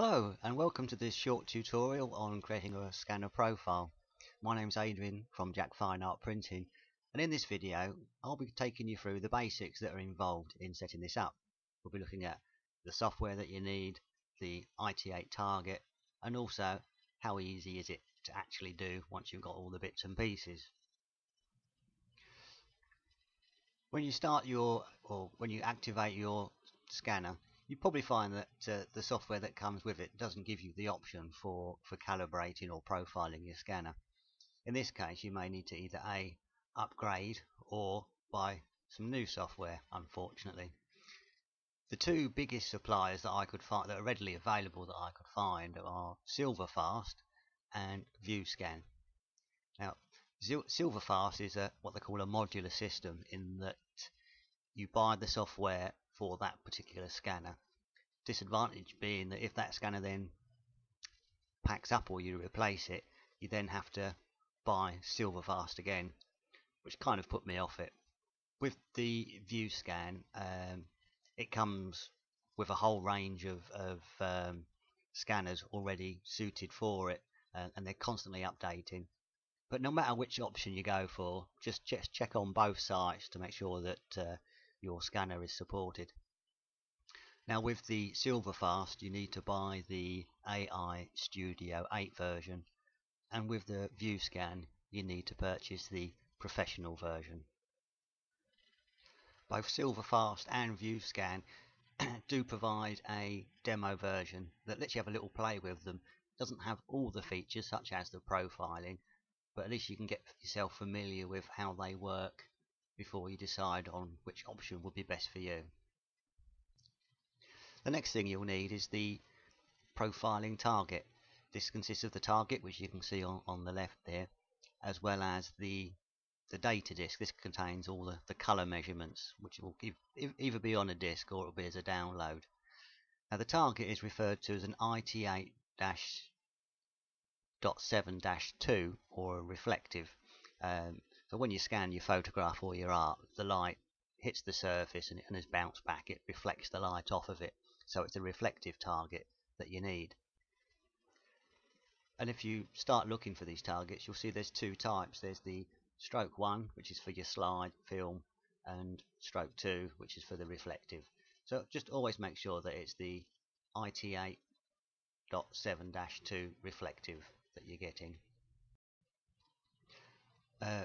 Hello and welcome to this short tutorial on creating a scanner profile. My name's Adrian from JAK Fine Art Printing and in this video I'll be taking you through the basics that are involved in setting this up. We'll be looking at the software that you need, the IT8 target and also how easy is it to actually do once you've got all the bits and pieces. When you start your or when you activate your scanner you probably find that uh, the software that comes with it doesn't give you the option for, for calibrating or profiling your scanner. In this case, you may need to either A, upgrade or buy some new software, unfortunately. The two biggest suppliers that I could find that are readily available that I could find are Silverfast and VueScan. Now, Silverfast is a, what they call a modular system in that you buy the software for that particular scanner. Disadvantage being that if that scanner then packs up or you replace it, you then have to buy Silverfast again, which kind of put me off it. With the VueScan, um, it comes with a whole range of, of um, scanners already suited for it, uh, and they're constantly updating. But no matter which option you go for, just, just check on both sites to make sure that uh, your scanner is supported. Now with the Silverfast you need to buy the AI Studio 8 version and with the VueScan you need to purchase the professional version. Both Silverfast and VueScan do provide a demo version that lets you have a little play with them. It doesn't have all the features such as the profiling but at least you can get yourself familiar with how they work before you decide on which option would be best for you. The next thing you'll need is the profiling target. This consists of the target, which you can see on, on the left there, as well as the the data disk. This contains all the, the color measurements, which will give, either be on a disk or it will be as a download. Now the target is referred to as an IT8-7-2 or a reflective. Um, so when you scan your photograph or your art, the light hits the surface and, and has bounced back. It reflects the light off of it. So it's a reflective target that you need. And if you start looking for these targets, you'll see there's two types. There's the stroke 1, which is for your slide film, and stroke 2, which is for the reflective. So just always make sure that it's the IT8.7-2 reflective that you're getting. Uh,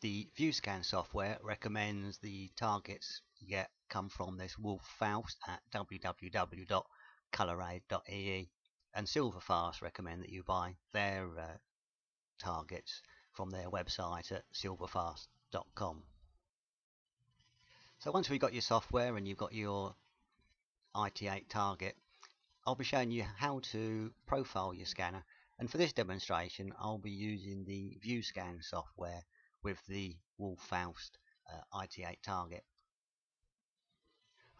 the VueScan software recommends the targets you get come from this Wolf Faust at www.coloraid.de and Silverfast recommend that you buy their uh, targets from their website at silverfast.com. So once we've got your software and you've got your IT8 target, I'll be showing you how to profile your scanner and for this demonstration I'll be using the VueScan software with the Wolf Faust uh, IT8 target.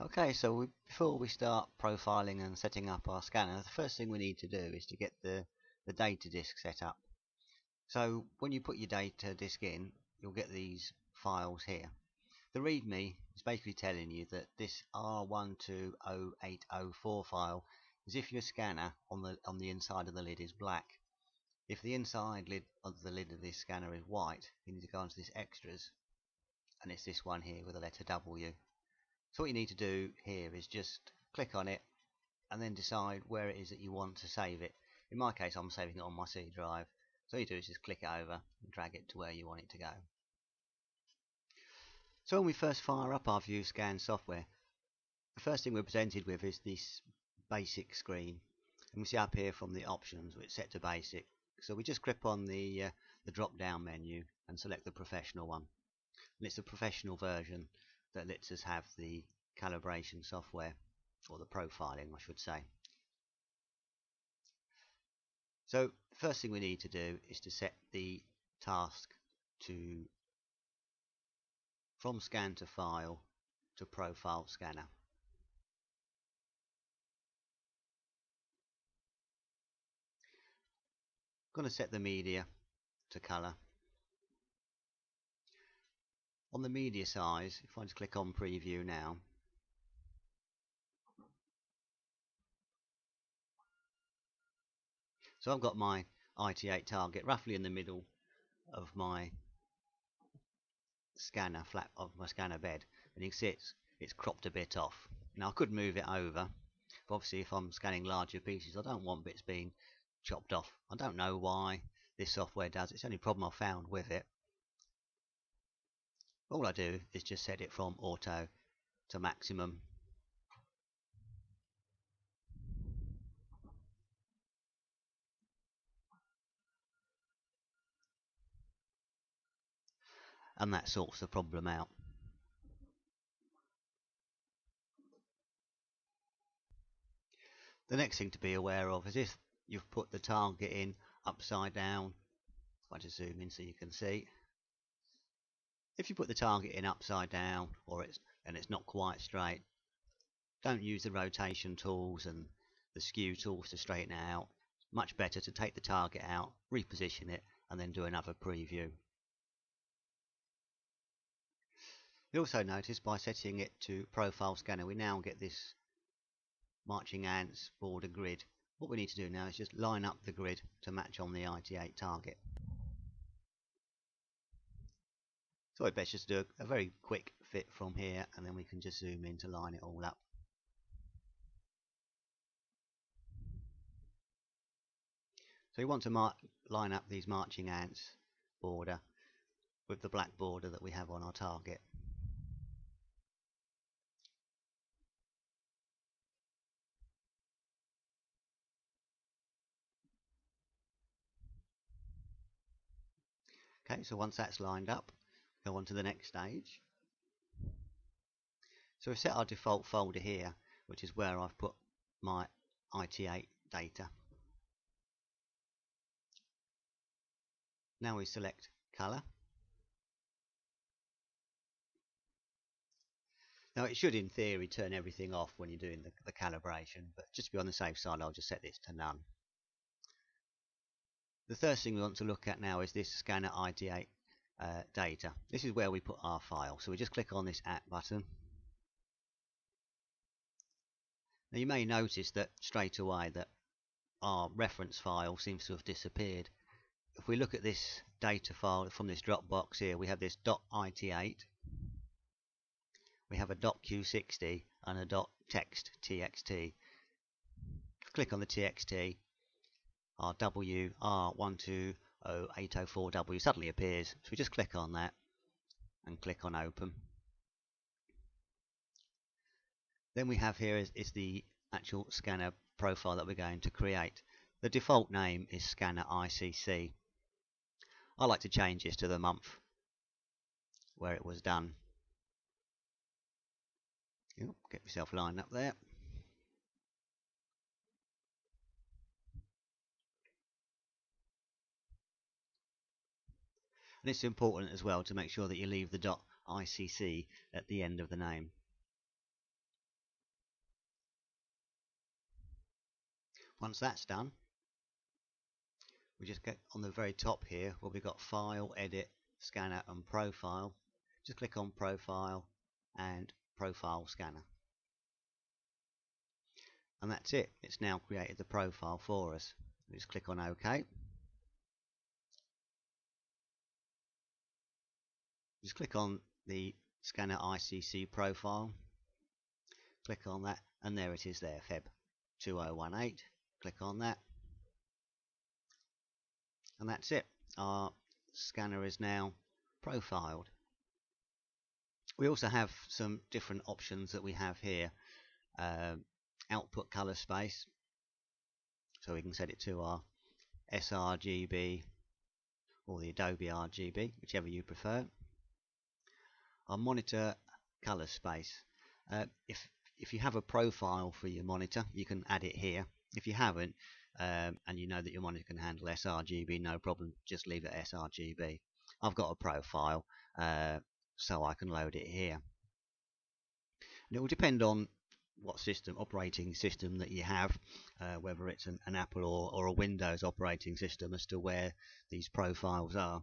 Okay, so we, before we start profiling and setting up our scanner, the first thing we need to do is to get the, the data disk set up. So when you put your data disk in, you'll get these files here. The README is basically telling you that this R120804 file is if your scanner on the on the inside of the lid is black. If the inside lid of the lid of this scanner is white, you need to go into this extras and it's this one here with the letter W. So what you need to do here is just click on it and then decide where it is that you want to save it. In my case I'm saving it on my C drive. So all you do is just click it over and drag it to where you want it to go. So when we first fire up our VueScan software, the first thing we're presented with is this basic screen. And we see up here from the options it's set to basic. So we just click on the, uh, the drop down menu and select the professional one. And it's the professional version that lets us have the calibration software or the profiling I should say. So first thing we need to do is to set the task to from scan to file to profile scanner. Going to set the media to color on the media size, if I just click on preview now, So I've got my IT8 target roughly in the middle of my scanner flap of my scanner bed. And you can see it's it's cropped a bit off. Now I could move it over but obviously if I'm scanning larger pieces I don't want bits being chopped off. I don't know why this software does it's the only problem I've found with it. All I do is just set it from auto to maximum. And that sorts the problem out. The next thing to be aware of is if you've put the target in upside down, if I just zoom in so you can see, if you put the target in upside down or it's and it's not quite straight, don't use the rotation tools and the skew tools to straighten it out. Much better to take the target out, reposition it, and then do another preview. You also notice by setting it to profile scanner we now get this marching ants border grid. What we need to do now is just line up the grid to match on the IT8 target. So I'd best just do a, very quick fit from here and then we can just zoom in to line it all up. So you want to line up these marching ants border with the black border that we have on our target. Okay, so once that's lined up, go on to the next stage. So we've set our default folder here, which is where I've put my IT8 data. Now we select color. Now it should in theory turn everything off when you're doing the, the calibration, but just to be on the safe side I'll just set this to none. The first thing we want to look at now is this scanner IT8 uh, data. This is where we put our file. So we just click on this at button. Now you may notice that straight away that our reference file seems to have disappeared. If we look at this data file from this Dropbox here, we have this .it8, we have a .q60 and a .text txt. Click on the txt our WR120804W suddenly appears. So we just click on that and click on open. Then we have here is, is the actual scanner profile that we're going to create. The default name is scanner ICC. I like to change this to the month where it was done. Get yourself lined up there. And it's important as well to make sure that you leave the .icc at the end of the name. Once that's done, we just get on the very top here where we've got File, Edit, Scanner and Profile. Just click on Profile and Profile Scanner. And that's it. It's now created the profile for us. We just click on OK. Just click on the scanner ICC profile. Click on that and there it is there Feb 2018 click on that. And that's it. Our scanner is now profiled. We also have some different options that we have here. Uh, output color space. So we can set it to our sRGB or the Adobe RGB whichever you prefer our monitor color space. Uh, if if you have a profile for your monitor, you can add it here. If you haven't, um, and you know that your monitor can handle sRGB, no problem, just leave it sRGB. I've got a profile, uh, so I can load it here. And it will depend on what system, operating system that you have, uh, whether it's an, an Apple or, or a Windows operating system as to where these profiles are.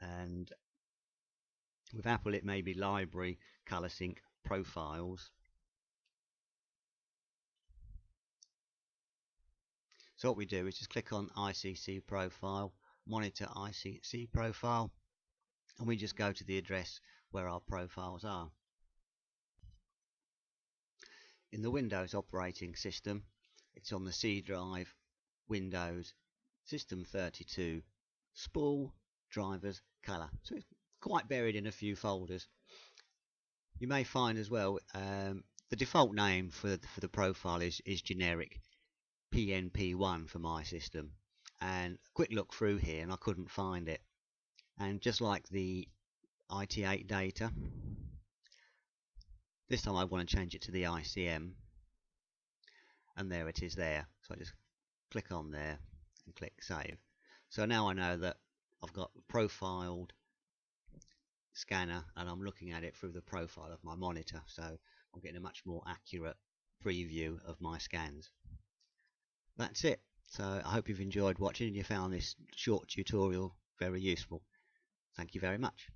And with Apple, it may be library, color sync, profiles. So what we do is just click on ICC profile, monitor ICC profile, and we just go to the address where our profiles are. In the Windows operating system, it's on the C drive, Windows, System 32, Spool, Drivers, Color. So quite buried in a few folders. You may find as well um, the default name for the, for the profile is, is generic PNP1 for my system. And a quick look through here and I couldn't find it. And just like the IT8 data this time I want to change it to the ICM and there it is there. So I just click on there and click save. So now I know that I've got profiled scanner and I'm looking at it through the profile of my monitor so I'm getting a much more accurate preview of my scans. That's it. So I hope you've enjoyed watching and you found this short tutorial very useful. Thank you very much